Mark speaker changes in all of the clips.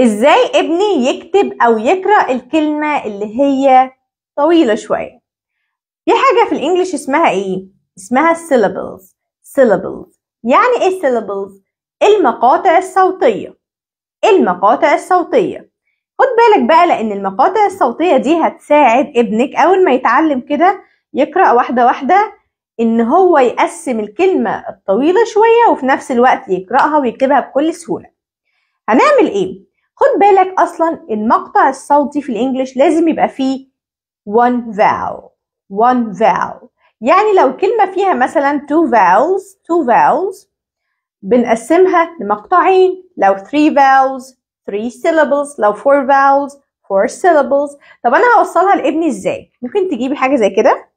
Speaker 1: إزاي ابني يكتب أو يقرأ الكلمة اللي هي طويلة شوية؟ في حاجة في الإنجليش اسمها إيه؟ اسمها syllables. Syllables. يعني إيه syllables المقاطع الصوتية. المقاطع الصوتية. خد بالك بقى لأن المقاطع الصوتية دي هتساعد ابنك أول ما يتعلم كده يقرأ واحدة واحدة إن هو يقسم الكلمة الطويلة شوية وفي نفس الوقت يقرأها ويكتبها بكل سهولة. هنعمل إيه؟ خد بالك أصلا المقطع الصوتي في الإنجليش لازم يبقى فيه one vowel one vowel. يعني لو كلمة فيها مثلا two vowels two vowels بنقسمها لمقطعين. لو three vowels three syllables لو four vowels four syllables. طب أنا هوصلها لابني إزاي؟ ممكن تجيبي حاجة زي كده؟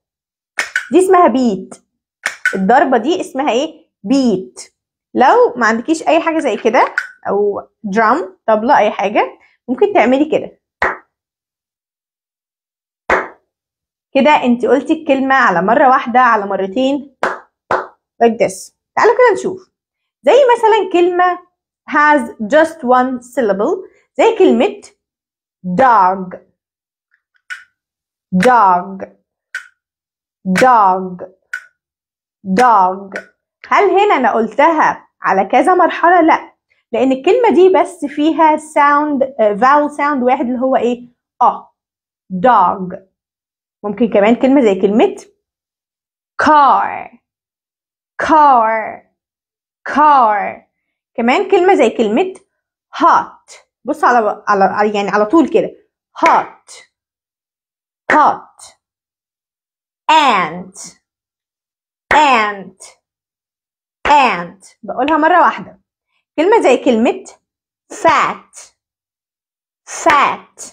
Speaker 1: دي اسمها بيت الضربة دي اسمها إيه؟ بيت لو ما عندكيش أي حاجة زي كده أو درام طبلة أي حاجة ممكن تعملي كده. كده انت قلتي الكلمة على مرة واحدة على مرتين like this. تعالوا كده نشوف. زي مثلا كلمة has just one syllable زي كلمة dog. Dog. Dog. Dog. هل هنا أنا قلتها على كذا مرحلة؟ لأ. لأن الكلمة دي بس فيها sound vowel sound واحد اللي هو إيه؟ آه dog. ممكن كمان كلمة زي كلمة car. car. car. كمان كلمة زي كلمة hot. بص على على يعني على طول كده. hot. hot. ant. ant. ant. بقولها مرة واحدة. كلمة زي كلمة fat. Fat.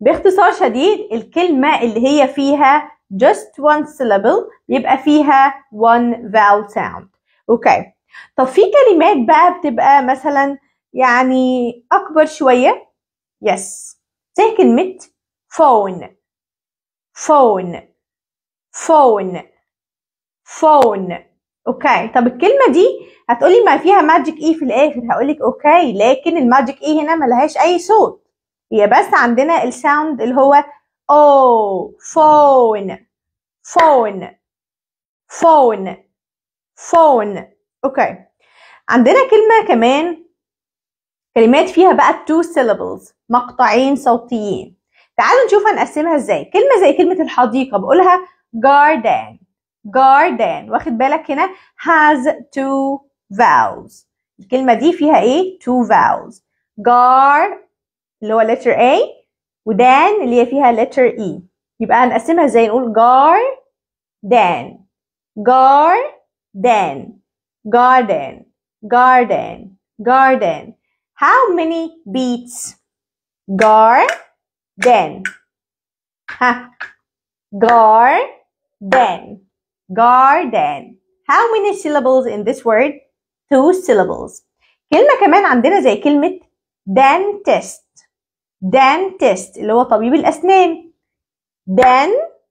Speaker 1: باختصار شديد الكلمة اللي هي فيها just one syllable يبقى فيها one vowel sound. أوكي طب في كلمات بقى بتبقى مثلا يعني أكبر شوية؟ Yes. زي كلمة phone. Phone. Phone. Phone. okay. طب الكلمة دي هتقولي ما فيها magic e في الآخر. هقولك okay لكن ال magic e هنا ملهاش أي صوت. هي بس عندنا ال sound اللي هو أو phone phone phone phone. okay. عندنا كلمة كمان كلمات فيها بقى two syllables مقطعين صوتيين. تعالوا نشوف هنقسمها إزاي. كلمة زي كلمة الحديقة بقولها garden. garden واخد بالك هنا has two vowels الكلمة دي فيها ايه two vowels gar اللي هو letter A ودان اللي هي فيها letter E يبقى هنقسمها ازاي نقول gar dan gar dan garden garden garden how many beats garden ها garden garden how many syllables in this word two syllables كلمة كمان عندنا زي كلمة dentist dentist اللي هو طبيب الأسنان dentist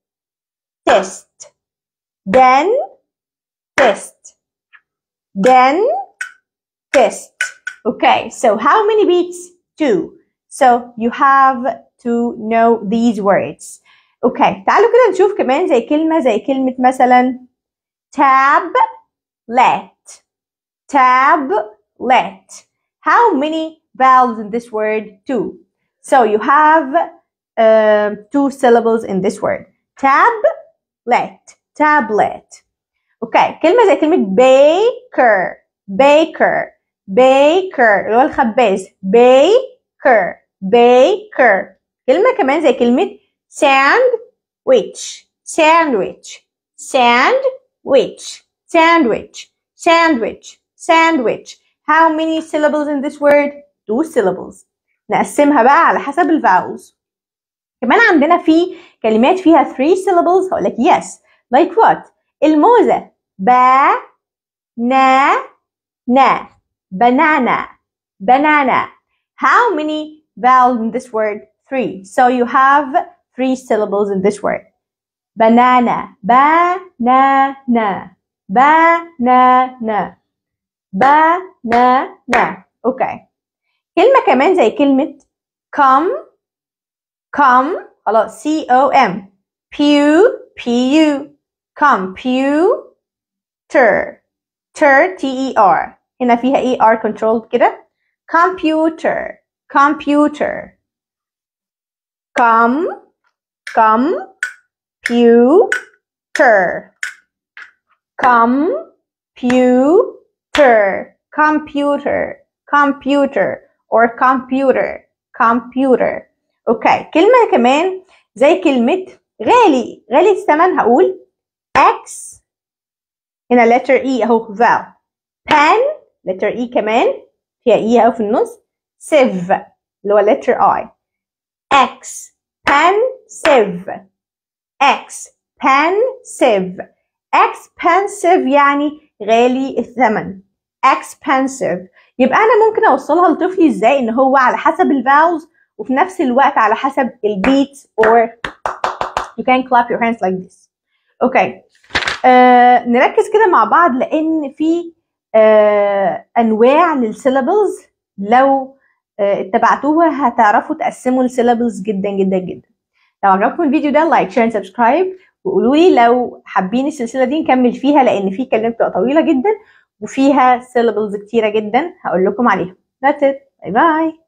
Speaker 1: dentist dentist okay so how many beats two so you have to know these words اوكي تعالوا كده نشوف كمان زي كلمة زي كلمة مثلا tablet tablet how many vowels in this word two so you have uh, two syllables in this word tablet tablet اوكي كلمة زي كلمة baker baker baker اللي هو الخباز baker baker كلمة كمان زي كلمة sandwich sandwich sandwich sandwich sandwich sandwich how many syllables in this word two syllables نقسمها بقى على حسب الفاولز كمان عندنا في كلمات فيها three syllables هقول لك yes like what الموزة با نا نا banana banana how many vowels in this word three so you have three syllables in this word. Banana, banana, banana, banana. Okay. كلمة كمان زي كلمة come come خلاص C O M pew P U computer ter T E R هنا فيها E R controlled كده computer computer come computer computer computer computer or computer computer اوكي كلمة كمان زي كلمة غالي غالي الثمن هقول X هنا letter E اهو vowel pen letter E كمان فيها E اهو في النص sieve اللي هو letter I X pensive expensive expensive يعني غالي الثمن. Expensive يبقى أنا ممكن أوصلها لطفلي إزاي؟ إن هو على حسب ال vowels وفي نفس الوقت على حسب ال beat or you can clap your hands like this. okay آه نركز كده مع بعض لأن في آه أنواع لل syllables لو آه اتبعتوها هتعرفوا تقسموا ال syllables جدا جدا جدا. لو عجبكم الفيديو ده like share subscribe وقولوا لي لو حابين السلسلة دي نكمل فيها لأن في كلمات بتبقى طويلة جدا وفيها syllables كتيرة جدا هقول لكم عليها that's it. bye bye